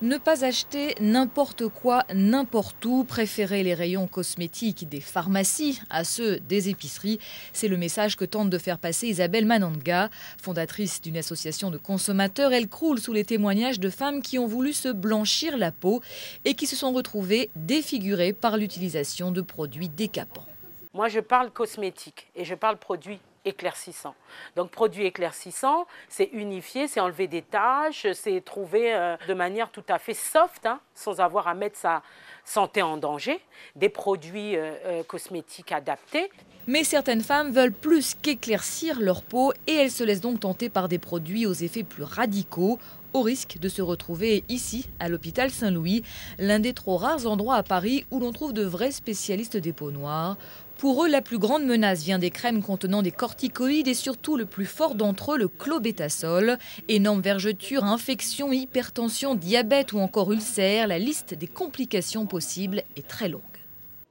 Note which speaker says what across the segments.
Speaker 1: Ne pas acheter n'importe quoi, n'importe où, préférer les rayons cosmétiques des pharmacies à ceux des épiceries, c'est le message que tente de faire passer Isabelle Mananga. Fondatrice d'une association de consommateurs, elle croule sous les témoignages de femmes qui ont voulu se blanchir la peau et qui se sont retrouvées défigurées par l'utilisation de produits décapants.
Speaker 2: Moi, je parle cosmétique et je parle produits éclaircissant. Donc produit éclaircissant, c'est unifier, c'est enlever des taches, c'est trouver euh, de manière tout à fait soft, hein, sans avoir à mettre sa santé en danger, des produits euh, euh, cosmétiques adaptés.
Speaker 1: Mais certaines femmes veulent plus qu'éclaircir leur peau et elles se laissent donc tenter par des produits aux effets plus radicaux au risque de se retrouver ici, à l'hôpital Saint-Louis, l'un des trop rares endroits à Paris où l'on trouve de vrais spécialistes des peaux noires. Pour eux, la plus grande menace vient des crèmes contenant des corticoïdes et surtout le plus fort d'entre eux, le clobétasol. Énorme vergeture, infection, hypertension, diabète ou encore ulcère, la liste des complications possibles est très longue.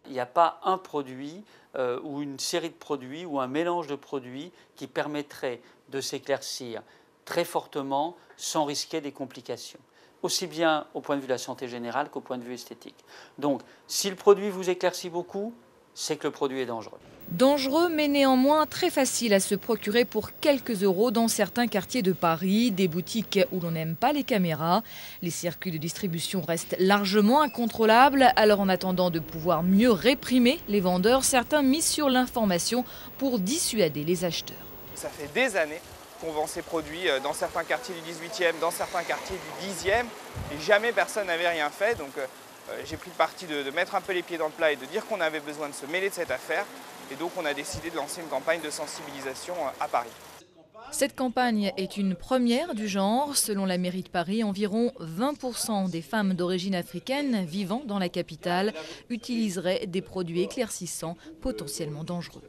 Speaker 3: Il n'y a pas un produit euh, ou une série de produits ou un mélange de produits qui permettrait de s'éclaircir très fortement sans risquer des complications aussi bien au point de vue de la santé générale qu'au point de vue esthétique. Donc, si le produit vous éclaircit beaucoup, c'est que le produit est dangereux.
Speaker 1: Dangereux, mais néanmoins très facile à se procurer pour quelques euros dans certains quartiers de Paris, des boutiques où l'on n'aime pas les caméras. Les circuits de distribution restent largement incontrôlables, alors en attendant de pouvoir mieux réprimer les vendeurs, certains misent sur l'information pour dissuader les acheteurs.
Speaker 4: Ça fait des années qu'on vend ces produits euh, dans certains quartiers du 18e, dans certains quartiers du 10e, et jamais personne n'avait rien fait. Donc euh, euh, j'ai pris le parti de, mettre un peu les pieds dans le plat et de dire qu'on avait besoin de se mêler de cette affaire. Et donc on a décidé de lancer une campagne de sensibilisation à Paris.
Speaker 1: Cette campagne est une première du genre. Selon la mairie de Paris, environ 20% des femmes d'origine africaine vivant dans la capitale utiliseraient des produits éclaircissants potentiellement dangereux.